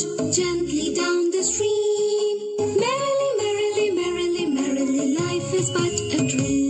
float gently down the stream. Merrily, merrily, merrily, merrily, life is but a dream.